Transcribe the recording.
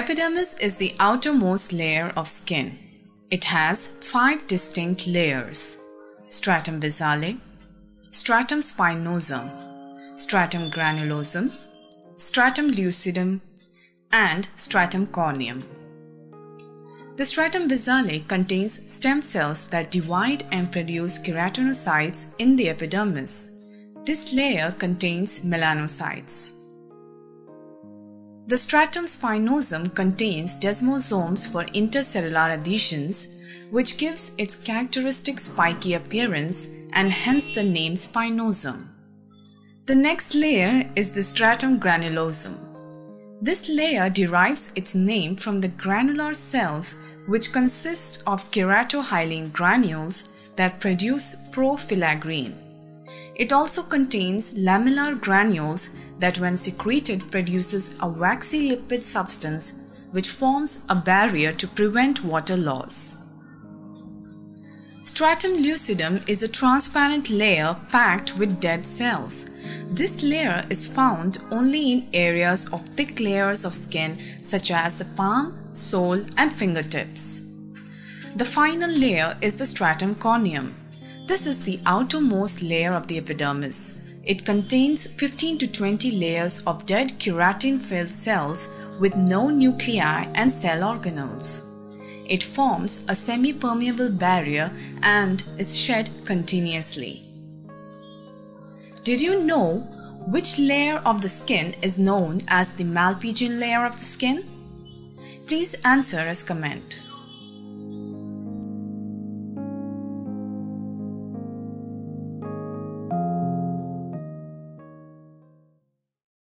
epidermis is the outermost layer of skin. It has five distinct layers stratum basale, stratum spinosum, stratum granulosum, stratum lucidum, and stratum corneum. The stratum basale contains stem cells that divide and produce keratinocytes in the epidermis. This layer contains melanocytes. The stratum spinosum contains desmosomes for intercellular adhesions, which gives its characteristic spiky appearance and hence the name spinosum. The next layer is the stratum granulosum. This layer derives its name from the granular cells which consist of keratohyalin granules that produce profilaggrin. It also contains lamellar granules that when secreted produces a waxy lipid substance which forms a barrier to prevent water loss. Stratum lucidum is a transparent layer packed with dead cells. This layer is found only in areas of thick layers of skin such as the palm, sole and fingertips. The final layer is the stratum corneum. This is the outermost layer of the epidermis. It contains 15 to 20 layers of dead keratin-filled cells with no nuclei and cell organelles. It forms a semi-permeable barrier and is shed continuously. Did you know which layer of the skin is known as the Malpighian layer of the skin? Please answer as comment.